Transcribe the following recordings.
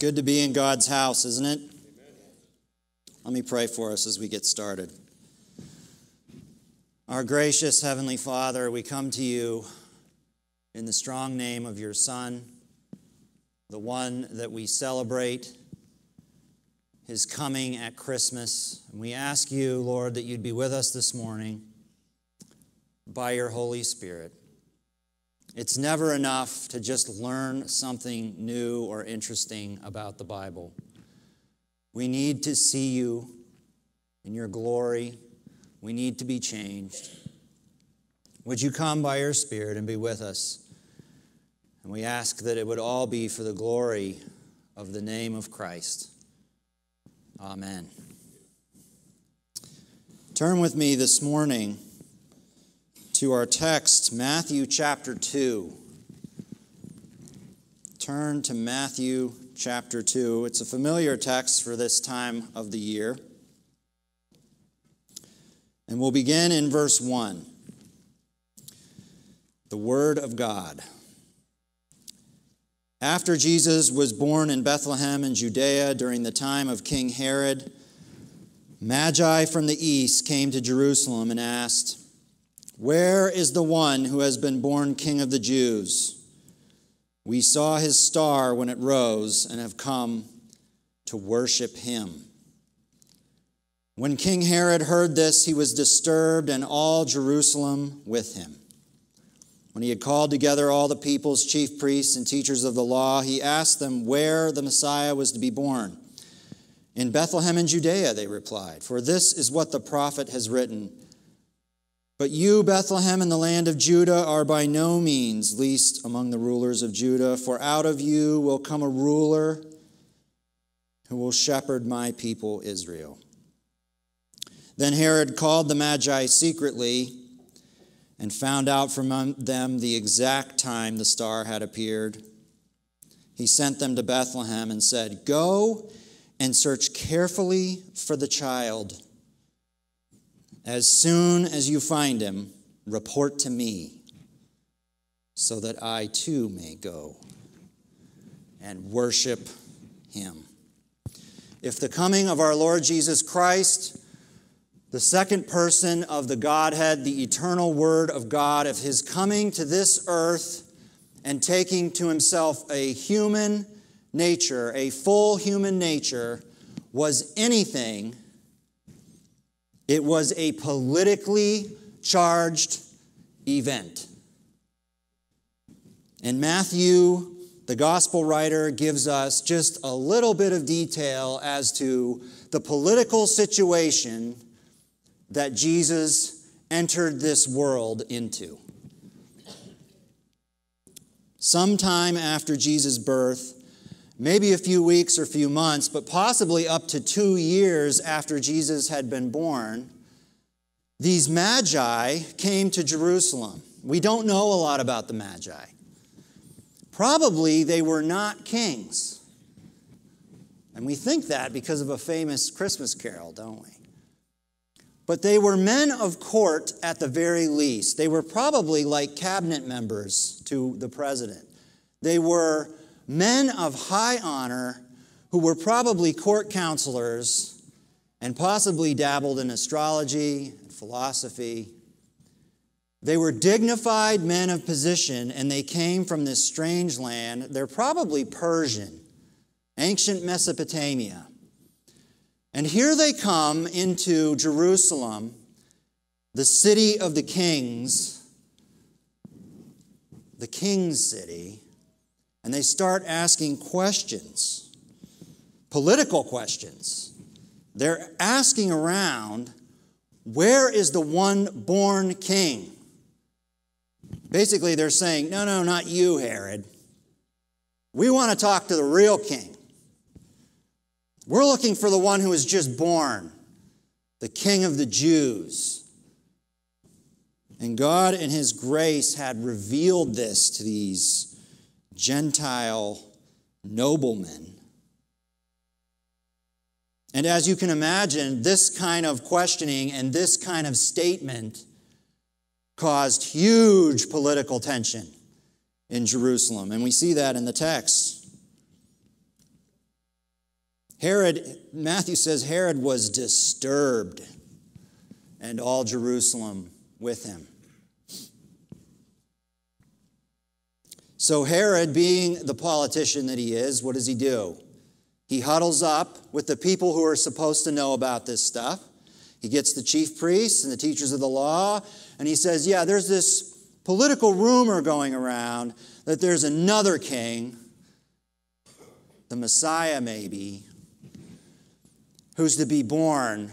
good to be in God's house, isn't it? Amen. Let me pray for us as we get started. Our gracious Heavenly Father, we come to you in the strong name of your Son, the one that we celebrate his coming at Christmas. And we ask you, Lord, that you'd be with us this morning by your Holy Spirit. It's never enough to just learn something new or interesting about the Bible. We need to see you in your glory. We need to be changed. Would you come by your Spirit and be with us? And we ask that it would all be for the glory of the name of Christ. Amen. Turn with me this morning to our text, Matthew chapter 2. Turn to Matthew chapter 2. It's a familiar text for this time of the year. And we'll begin in verse 1. The Word of God. After Jesus was born in Bethlehem in Judea during the time of King Herod, Magi from the east came to Jerusalem and asked, where is the one who has been born King of the Jews? We saw his star when it rose and have come to worship him. When King Herod heard this, he was disturbed, and all Jerusalem with him. When he had called together all the people's chief priests and teachers of the law, he asked them where the Messiah was to be born. In Bethlehem in Judea, they replied, for this is what the prophet has written. But you, Bethlehem, in the land of Judah, are by no means least among the rulers of Judah, for out of you will come a ruler who will shepherd my people Israel. Then Herod called the Magi secretly and found out from them the exact time the star had appeared. He sent them to Bethlehem and said, Go and search carefully for the child. As soon as you find him, report to me, so that I too may go and worship him. If the coming of our Lord Jesus Christ, the second person of the Godhead, the eternal Word of God, if his coming to this earth and taking to himself a human nature, a full human nature, was anything it was a politically charged event. And Matthew, the gospel writer, gives us just a little bit of detail as to the political situation that Jesus entered this world into. Sometime after Jesus' birth, maybe a few weeks or few months, but possibly up to two years after Jesus had been born, these magi came to Jerusalem. We don't know a lot about the magi. Probably they were not kings. And we think that because of a famous Christmas carol, don't we? But they were men of court at the very least. They were probably like cabinet members to the president. They were men of high honor who were probably court counselors and possibly dabbled in astrology, and philosophy. They were dignified men of position, and they came from this strange land. They're probably Persian, ancient Mesopotamia. And here they come into Jerusalem, the city of the kings, the king's city and they start asking questions, political questions. They're asking around, where is the one born king? Basically, they're saying, no, no, not you, Herod. We want to talk to the real king. We're looking for the one who was just born, the king of the Jews. And God, in His grace, had revealed this to these Gentile noblemen. And as you can imagine, this kind of questioning and this kind of statement caused huge political tension in Jerusalem. And we see that in the text. Herod, Matthew says Herod was disturbed, and all Jerusalem with him. So, Herod, being the politician that he is, what does he do? He huddles up with the people who are supposed to know about this stuff. He gets the chief priests and the teachers of the law, and he says, Yeah, there's this political rumor going around that there's another king, the Messiah maybe, who's to be born.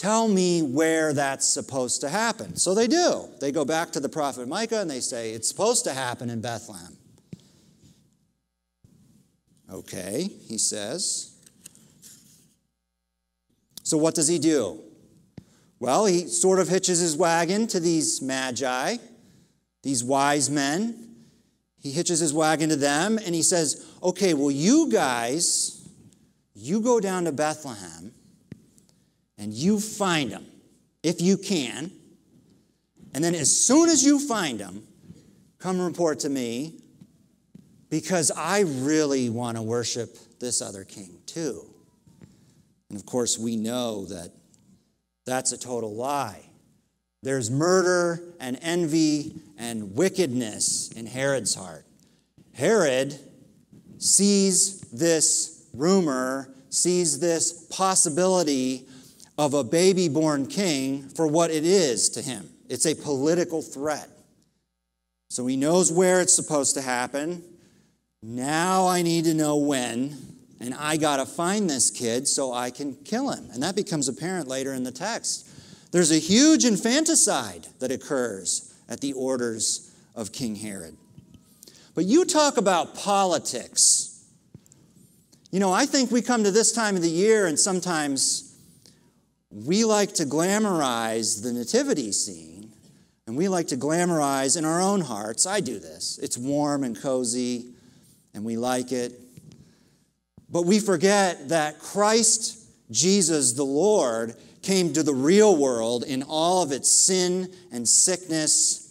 Tell me where that's supposed to happen. So they do. They go back to the prophet Micah and they say, It's supposed to happen in Bethlehem. Okay, he says. So what does he do? Well, he sort of hitches his wagon to these magi, these wise men. He hitches his wagon to them and he says, Okay, well, you guys you go down to Bethlehem and you find them, if you can. And then as soon as you find them, come report to me because I really want to worship this other king too. And of course, we know that that's a total lie. There's murder and envy and wickedness in Herod's heart. Herod sees this rumor sees this possibility of a baby born king for what it is to him it's a political threat. So he knows where it's supposed to happen. Now I need to know when, and I got to find this kid so I can kill him. And that becomes apparent later in the text. There's a huge infanticide that occurs at the orders of King Herod. But you talk about politics you know, I think we come to this time of the year and sometimes we like to glamorize the nativity scene and we like to glamorize in our own hearts. I do this. It's warm and cozy and we like it. But we forget that Christ Jesus the Lord came to the real world in all of its sin and sickness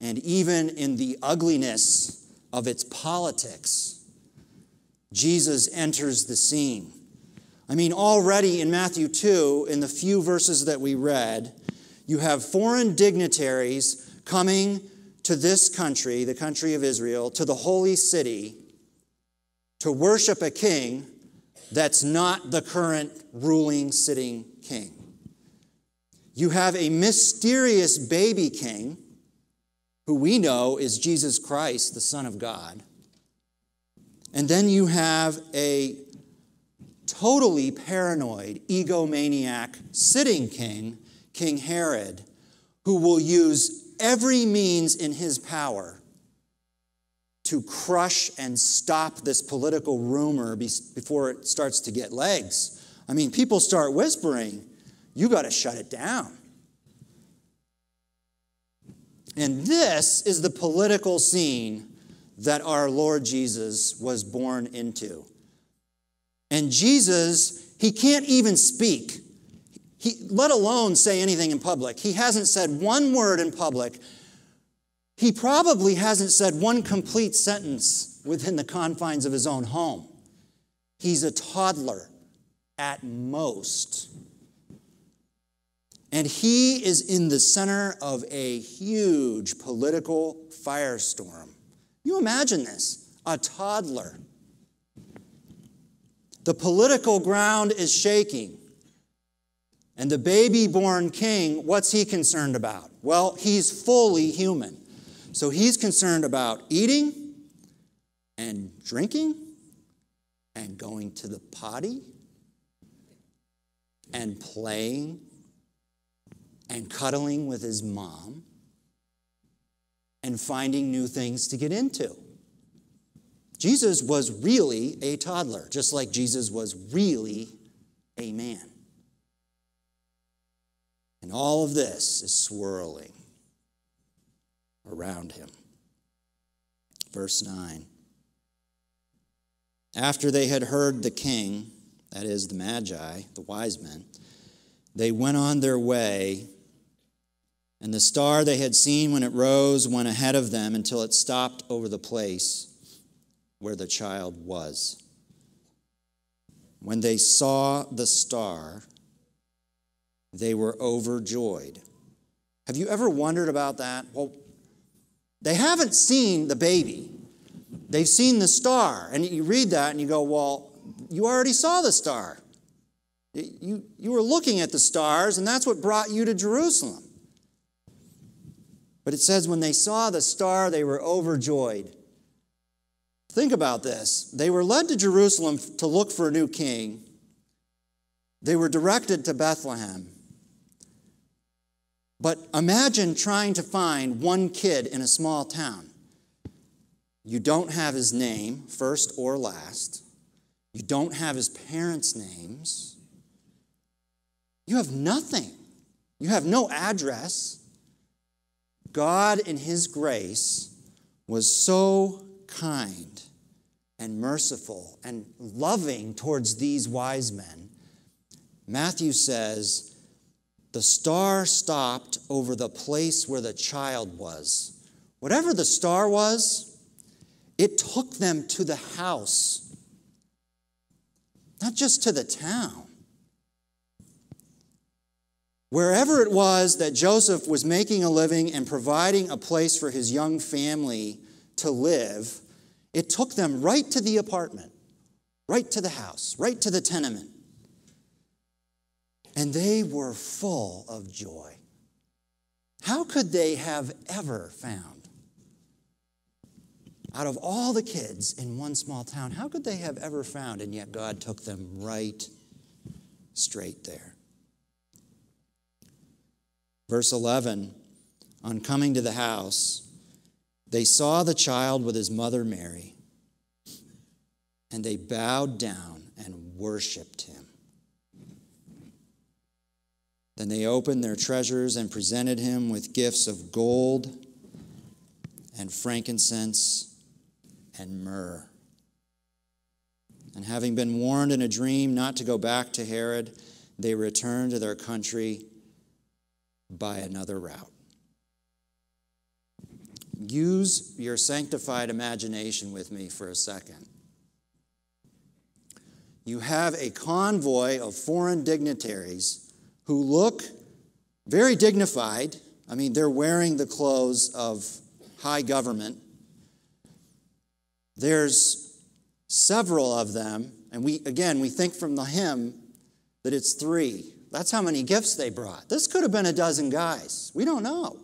and even in the ugliness of its politics. Jesus enters the scene. I mean, already in Matthew 2, in the few verses that we read, you have foreign dignitaries coming to this country, the country of Israel, to the holy city, to worship a king that's not the current ruling, sitting king. You have a mysterious baby king who we know is Jesus Christ, the Son of God. And then you have a totally paranoid, egomaniac sitting king, King Herod, who will use every means in his power to crush and stop this political rumor before it starts to get legs. I mean, people start whispering, you got to shut it down. And this is the political scene that our Lord Jesus was born into. And Jesus, he can't even speak, he, let alone say anything in public. He hasn't said one word in public. He probably hasn't said one complete sentence within the confines of his own home. He's a toddler at most. And he is in the center of a huge political firestorm. You imagine this a toddler. The political ground is shaking. And the baby born king, what's he concerned about? Well, he's fully human. So he's concerned about eating and drinking and going to the potty and playing and cuddling with his mom and finding new things to get into. Jesus was really a toddler, just like Jesus was really a man. And all of this is swirling around him. Verse 9. After they had heard the king, that is, the Magi, the wise men, they went on their way and the star they had seen when it rose went ahead of them until it stopped over the place where the child was. when they saw the star, they were overjoyed. Have you ever wondered about that? Well, they haven't seen the baby. They've seen the star. And you read that and you go, well, you already saw the star. You, you were looking at the stars, and that's what brought you to Jerusalem. But it says, when they saw the star, they were overjoyed. Think about this. They were led to Jerusalem to look for a new king. They were directed to Bethlehem. But imagine trying to find one kid in a small town. You don't have his name, first or last. You don't have his parents' names. You have nothing. You have no address. God, in His grace, was so kind and merciful and loving towards these wise men. Matthew says, the star stopped over the place where the child was. Whatever the star was, it took them to the house, not just to the town. Wherever it was that Joseph was making a living and providing a place for his young family to live, it took them right to the apartment, right to the house, right to the tenement. And they were full of joy. How could they have ever found, out of all the kids in one small town, how could they have ever found, and yet God took them right straight there? Verse 11 On coming to the house, they saw the child with his mother Mary, and they bowed down and worshiped him. Then they opened their treasures and presented him with gifts of gold and frankincense and myrrh. And having been warned in a dream not to go back to Herod, they returned to their country by another route. Use your sanctified imagination with me for a second. You have a convoy of foreign dignitaries who look very dignified. I mean, they're wearing the clothes of high government. There's several of them, and we again we think from the hymn that it's three. That's how many gifts they brought. This could have been a dozen guys. We don't know.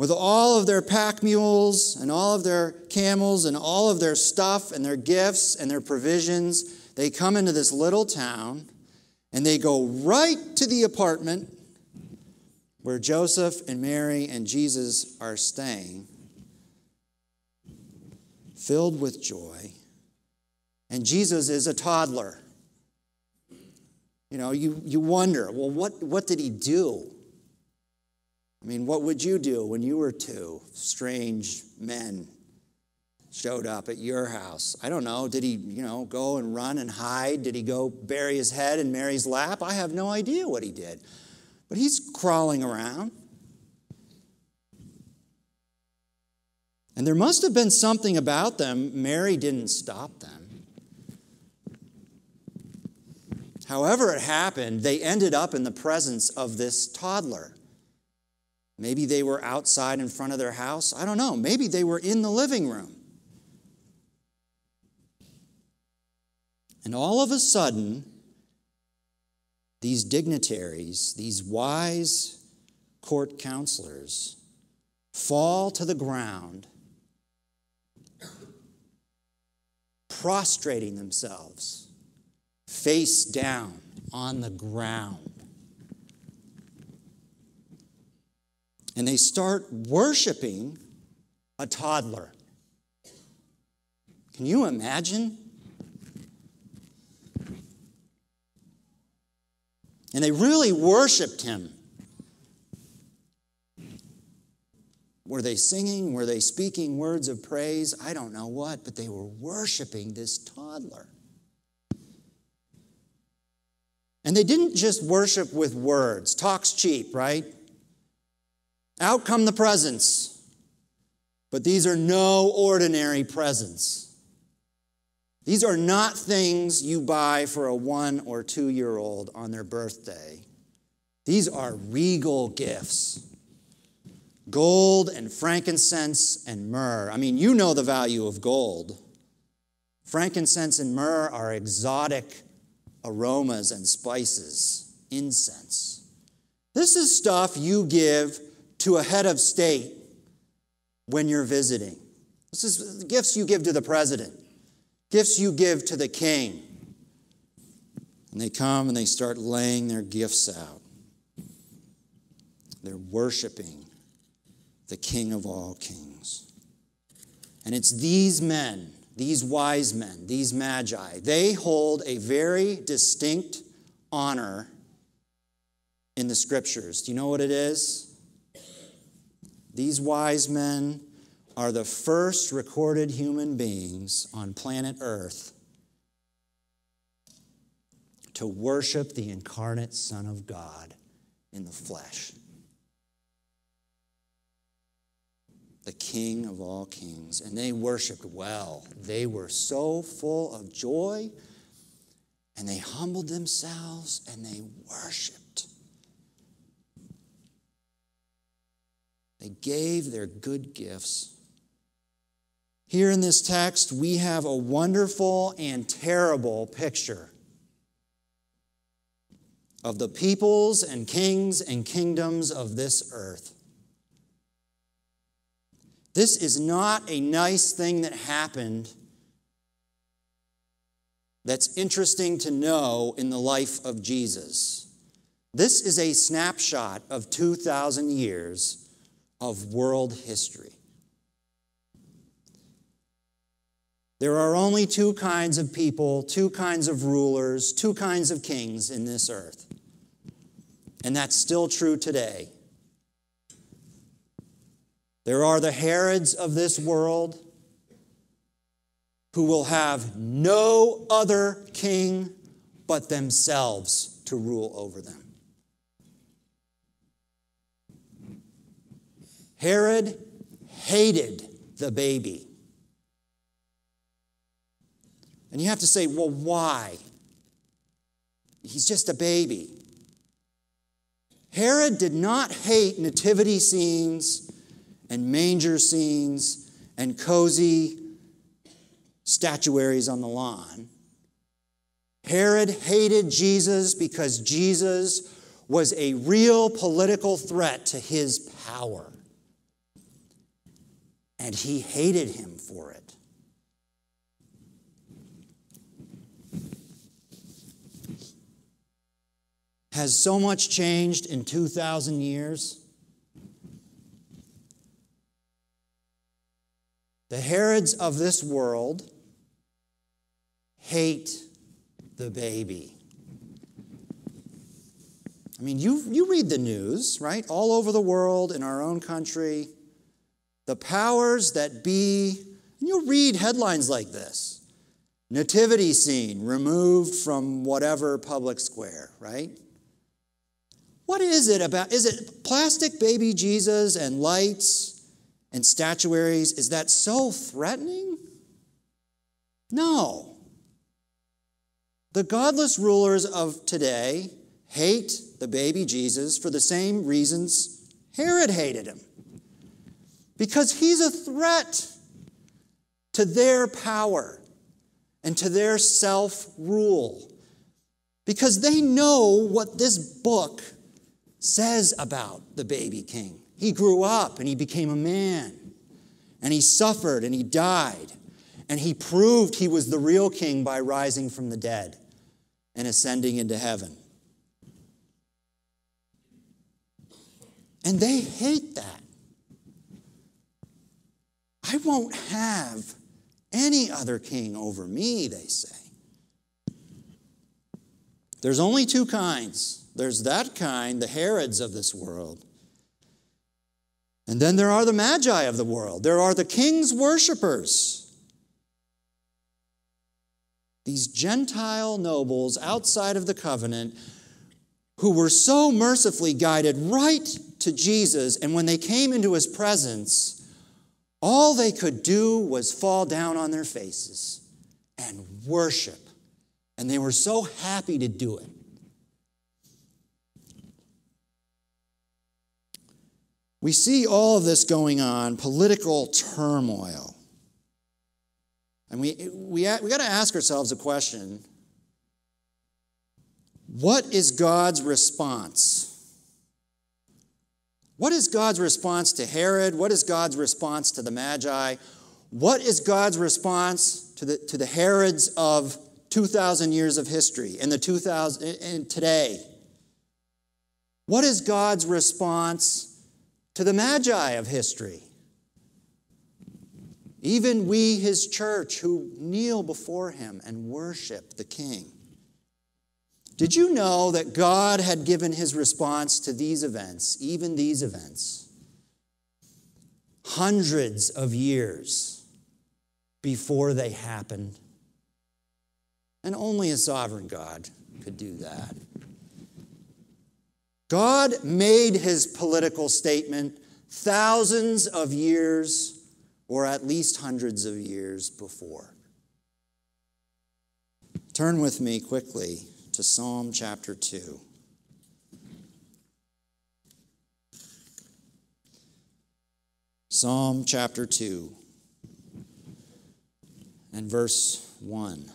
With all of their pack mules and all of their camels and all of their stuff and their gifts and their provisions, they come into this little town and they go right to the apartment where Joseph and Mary and Jesus are staying, filled with joy. And Jesus is a toddler. You know, you, you wonder, well, what, what did he do? I mean, what would you do when you were two strange men showed up at your house? I don't know. Did he, you know, go and run and hide? Did he go bury his head in Mary's lap? I have no idea what he did. But he's crawling around. And there must have been something about them. Mary didn't stop them. However, it happened, they ended up in the presence of this toddler. Maybe they were outside in front of their house. I don't know. Maybe they were in the living room. And all of a sudden, these dignitaries, these wise court counselors, fall to the ground, prostrating themselves face down on the ground. And they start worshiping a toddler. Can you imagine? And they really worshiped him. Were they singing? Were they speaking words of praise? I don't know what, but they were worshiping this toddler. And they didn't just worship with words. Talk's cheap, right? Out come the presents. But these are no ordinary presents. These are not things you buy for a one or two year old on their birthday. These are regal gifts gold and frankincense and myrrh. I mean, you know the value of gold. Frankincense and myrrh are exotic aromas and spices, incense. This is stuff you give to a head of state when you're visiting. This is gifts you give to the president, gifts you give to the king. And they come and they start laying their gifts out. They're worshiping the King of all kings. And it's these men, these wise men, these magi, they hold a very distinct honor in the scriptures. Do you know what it is? These wise men are the first recorded human beings on planet Earth to worship the incarnate Son of God in the flesh. The King of all kings. And they worshiped well. They were so full of joy, and they humbled themselves and they worshiped. They gave their good gifts. Here in this text, we have a wonderful and terrible picture of the peoples and kings and kingdoms of this earth. This is not a nice thing that happened that's interesting to know in the life of Jesus. This is a snapshot of 2,000 years of world history. There are only two kinds of people, two kinds of rulers, two kinds of kings in this earth. And that's still true today. There are the Herods of this world who will have no other king but themselves to rule over them. Herod hated the baby. And you have to say, well, why? He's just a baby. Herod did not hate nativity scenes and manger scenes and cozy statuaries on the lawn. Herod hated Jesus because Jesus was a real political threat to his power and he hated him for it. Has so much changed in 2,000 years? The Herods of this world hate the baby. I mean, you, you read the news, right? All over the world, in our own country the powers that be, and you'll read headlines like this Nativity scene removed from whatever public square, right? What is it about? Is it plastic baby Jesus and lights and statuaries? Is that so threatening? No. The godless rulers of today hate the baby Jesus for the same reasons Herod hated him because he's a threat to their power and to their self rule. Because they know what this book says about the baby king. He grew up and he became a man, and he suffered and he died, and he proved he was the real king by rising from the dead and ascending into heaven. And they hate that. I won't have any other king over me, they say. There's only two kinds there's that kind, the Herods of this world. And then there are the Magi of the world. There are the king's worshippers. These Gentile nobles outside of the covenant who were so mercifully guided right to Jesus, and when they came into his presence, all they could do was fall down on their faces and worship. And they were so happy to do it. We see all of this going on, political turmoil. And we, we, we got to ask ourselves a question What is God's response? What is God's response to Herod? What is God's response to the Magi? What is God's response to the, to the Herods of 2,000 years of history and the 2000 and today? What is God's response to the Magi of history? Even we, his church, who kneel before him and worship the King. Did you know that God had given his response to these events, even these events, hundreds of years before they happened? And only a sovereign God could do that. God made his political statement thousands of years, or at least hundreds of years before. Turn with me quickly to Psalm chapter 2. Psalm chapter 2 and verse 1.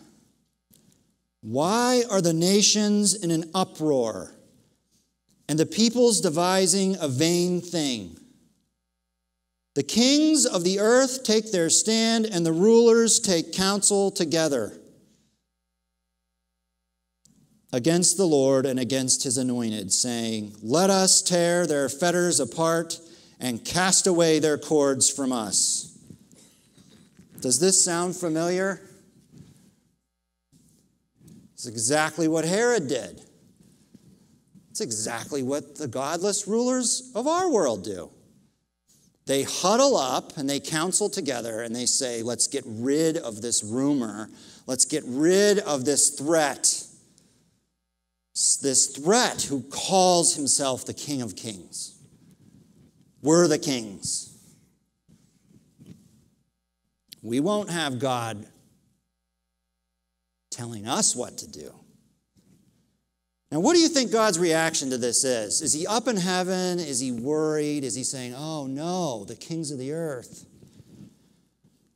Why are the nations in an uproar and the peoples devising a vain thing? The kings of the earth take their stand, and the rulers take counsel together against the Lord and against his anointed, saying, Let us tear their fetters apart and cast away their cords from us. Does this sound familiar? It's exactly what Herod did. It's exactly what the godless rulers of our world do. They huddle up and they counsel together and they say, Let's get rid of this rumor. Let's get rid of this threat this threat who calls himself the King of Kings. We're the kings. We won't have God telling us what to do. Now, what do you think God's reaction to this is? Is he up in heaven? Is he worried? Is he saying, oh no, the kings of the earth,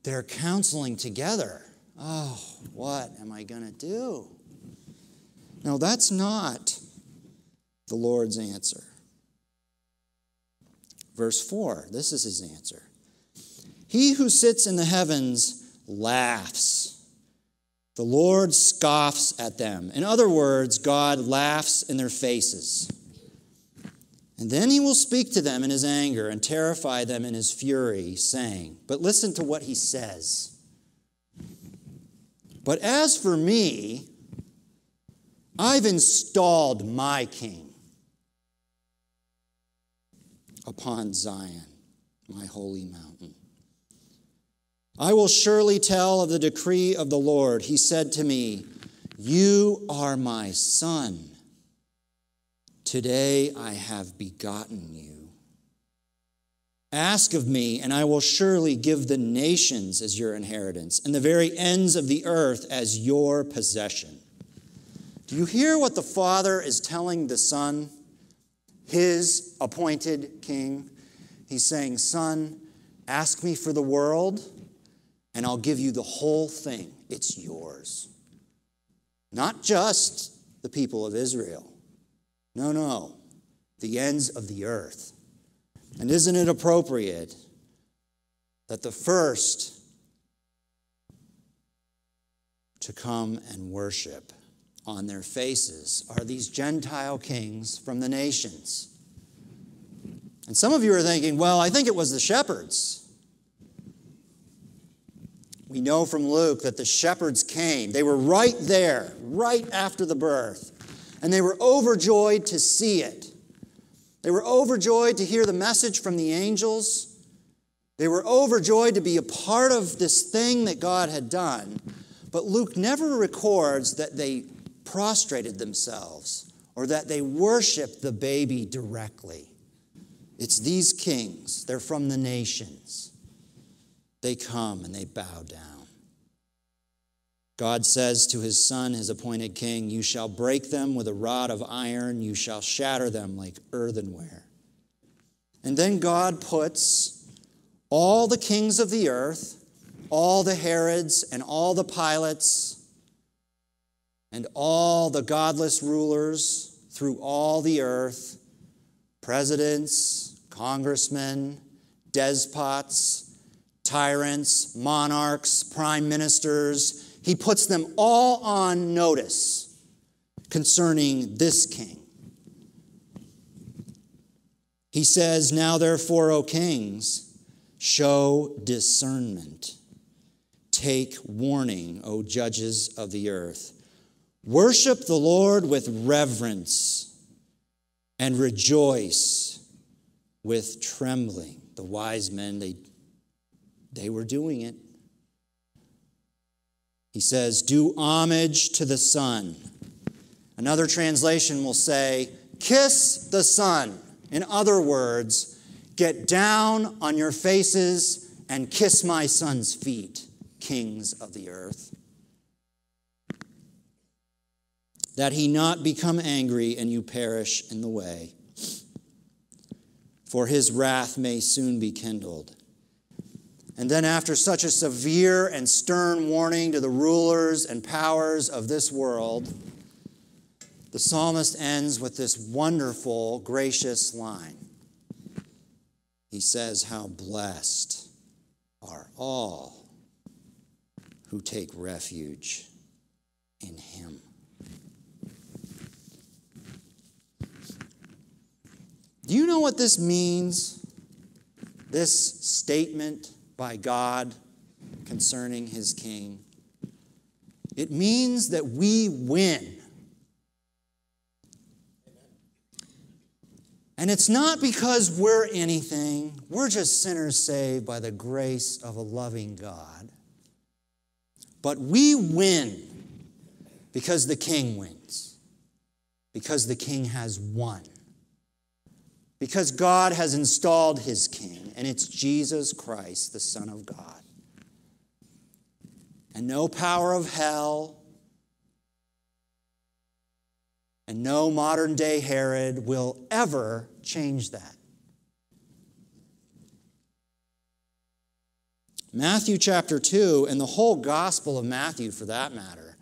they're counseling together. Oh, what am I going to do? No, that's not the Lord's answer. Verse 4, this is his answer. He who sits in the heavens laughs. The Lord scoffs at them. In other words, God laughs in their faces. And then he will speak to them in his anger and terrify them in his fury, saying, But listen to what he says. But as for me, I've installed my king upon Zion, my holy mountain. I will surely tell of the decree of the Lord. He said to me, You are my son. Today I have begotten you. Ask of me, and I will surely give the nations as your inheritance, and the very ends of the earth as your possession. Do you hear what the Father is telling the Son, his appointed king? He's saying, Son, ask me for the world, and I'll give you the whole thing. It's yours. Not just the people of Israel. No, no, the ends of the earth. And isn't it appropriate that the first to come and worship on their faces are these Gentile kings from the nations. And some of you are thinking, well, I think it was the shepherds. We know from Luke that the shepherds came. They were right there, right after the birth, and they were overjoyed to see it. They were overjoyed to hear the message from the angels. They were overjoyed to be a part of this thing that God had done. But Luke never records that they prostrated themselves or that they worshiped the baby directly. It's these kings, they're from the nations. They come and they bow down. God says to his son, his appointed king, You shall break them with a rod of iron, you shall shatter them like earthenware. And then God puts all the kings of the earth, all the Herods, and all the Pilates, and all the godless rulers through all the earth, presidents, congressmen, despots, tyrants, monarchs, prime ministers, he puts them all on notice concerning this king. He says, Now therefore, O kings, show discernment. Take warning, O judges of the earth. Worship the Lord with reverence and rejoice with trembling. The wise men, they, they were doing it. He says, Do homage to the Son. Another translation will say, Kiss the Son. In other words, get down on your faces and kiss my Son's feet, kings of the earth. That he not become angry and you perish in the way, for his wrath may soon be kindled. And then, after such a severe and stern warning to the rulers and powers of this world, the psalmist ends with this wonderful, gracious line. He says, How blessed are all who take refuge in him. Do you know what this means? This statement by God concerning his king. It means that we win. And it's not because we're anything, we're just sinners saved by the grace of a loving God. But we win because the king wins, because the king has won. Because God has installed his king, and it's Jesus Christ, the Son of God. And no power of hell and no modern day Herod will ever change that. Matthew chapter 2, and the whole Gospel of Matthew for that matter,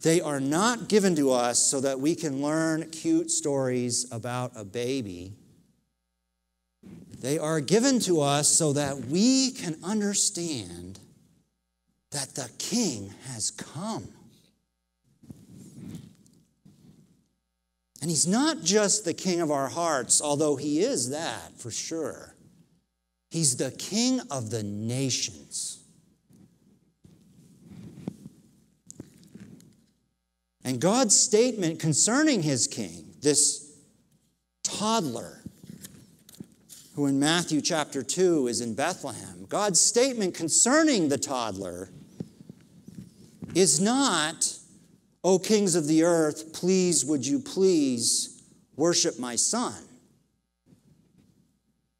they are not given to us so that we can learn cute stories about a baby they are given to us so that we can understand that the King has come. And he's not just the king of our hearts, although he is that for sure. He's the king of the nations. And God's statement concerning his king, this toddler, who in Matthew chapter 2 is in Bethlehem, God's statement concerning the toddler is not, O kings of the earth, please, would you please worship my son?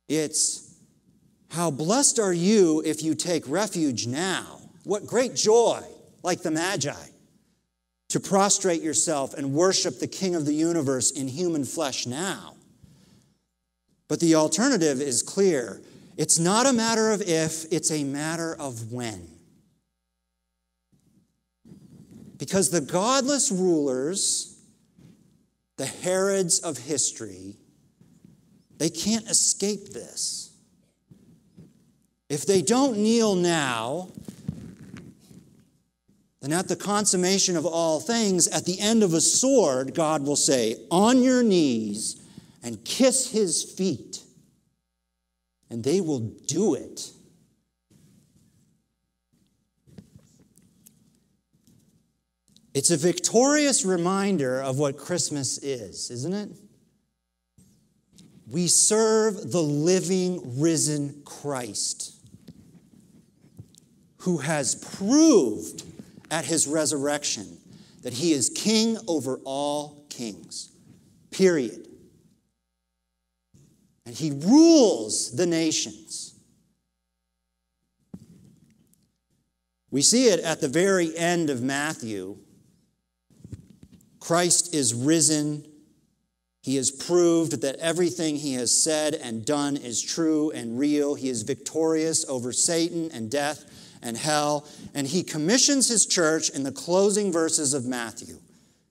It's, how blessed are you if you take refuge now? What great joy, like the Magi, to prostrate yourself and worship the King of the universe in human flesh now. But the alternative is clear. It's not a matter of if, it's a matter of when. Because the godless rulers, the Herods of history, they can't escape this. If they don't kneel now, then at the consummation of all things, at the end of a sword, God will say, On your knees, and kiss his feet, and they will do it. It's a victorious reminder of what Christmas is, isn't it? We serve the living, risen Christ who has proved at his resurrection that he is king over all kings. Period and he rules the nations. We see it at the very end of Matthew. Christ is risen. He has proved that everything he has said and done is true and real. He is victorious over Satan and death and hell. And he commissions his church in the closing verses of Matthew.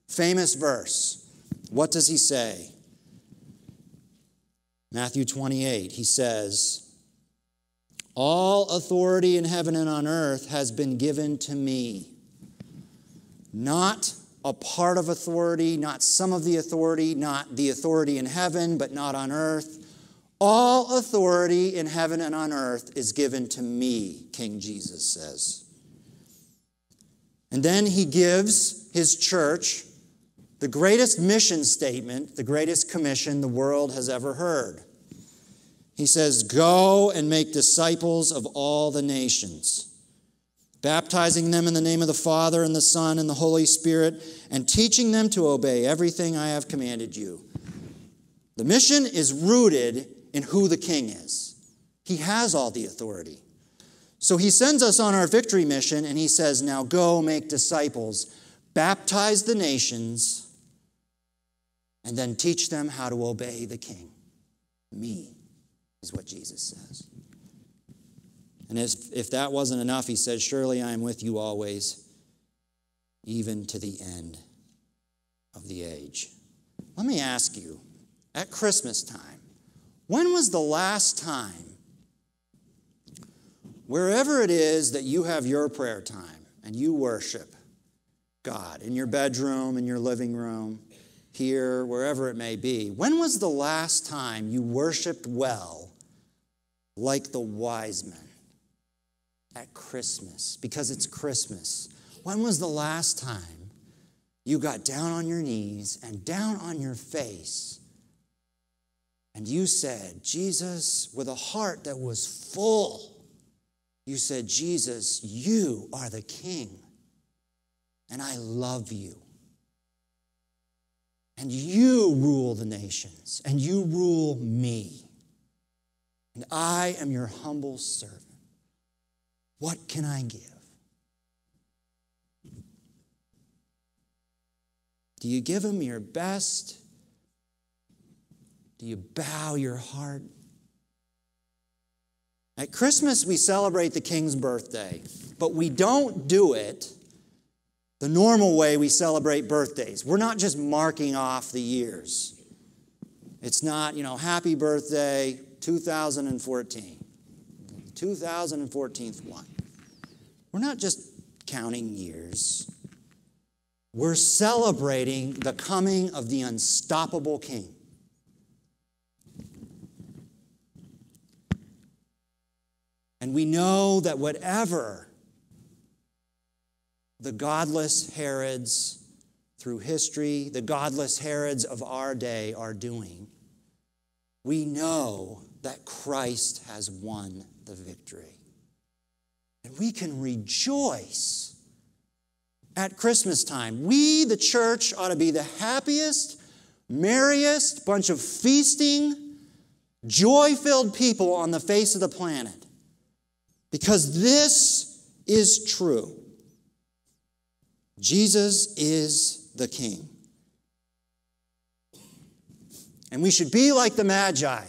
Famous verse. What does he say? Matthew 28, he says, all authority in heaven and on earth has been given to me. Not a part of authority, not some of the authority, not the authority in heaven, but not on earth. All authority in heaven and on earth is given to me, King Jesus says. And then he gives his church the greatest mission statement, the greatest commission the world has ever heard. He says, Go and make disciples of all the nations, baptizing them in the name of the Father and the Son and the Holy Spirit, and teaching them to obey everything I have commanded you. The mission is rooted in who the king is. He has all the authority. So he sends us on our victory mission and he says, Now go make disciples, baptize the nations, and then teach them how to obey the king, me is what Jesus says. And if, if that wasn't enough, he says, Surely I am with you always, even to the end of the age. Let me ask you, at Christmas time, when was the last time, wherever it is that you have your prayer time and you worship God, in your bedroom, in your living room, here, wherever it may be, when was the last time you worshiped well like the wise men at Christmas, because it's Christmas. When was the last time you got down on your knees and down on your face and you said, Jesus, with a heart that was full, you said, Jesus, you are the King, and I love you. And you rule the nations, and you rule me and I am your humble servant. What can I give? Do you give him your best? Do you bow your heart? At Christmas, we celebrate the King's birthday, but we don't do it the normal way we celebrate birthdays. We're not just marking off the years. It's not, you know, happy birthday, 2014. 2014th one. We're not just counting years. We're celebrating the coming of the unstoppable King. And we know that whatever the godless Herods through history, the godless Herods of our day are doing, we know that Christ has won the victory. And we can rejoice at Christmas time. We, the church, ought to be the happiest, merriest bunch of feasting, joy filled people on the face of the planet. Because this is true. Jesus is the King. And we should be like the Magi.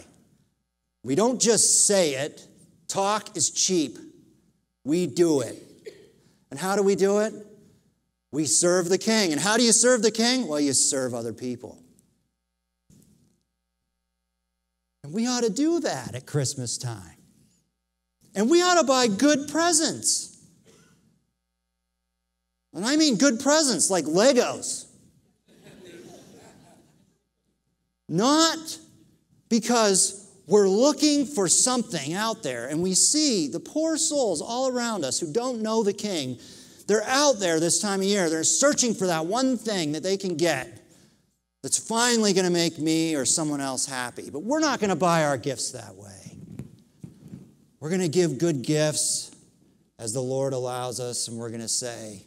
We don't just say it, talk is cheap. We do it. And how do we do it? We serve the king. And how do you serve the king? Well, you serve other people. And we ought to do that at Christmas time. And we ought to buy good presents. And I mean good presents like Legos. Not because we're looking for something out there, and we see the poor souls all around us who don't know the King. They're out there this time of year. They're searching for that one thing that they can get that's finally going to make me or someone else happy. But we're not going to buy our gifts that way. We're going to give good gifts as the Lord allows us, and we're going to say,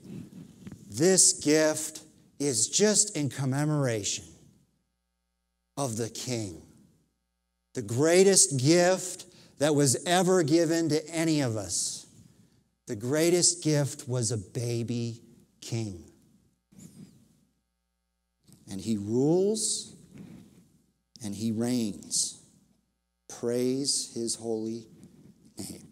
this gift is just in commemoration of the King. The greatest gift that was ever given to any of us. The greatest gift was a baby king. And he rules and he reigns. Praise his holy name.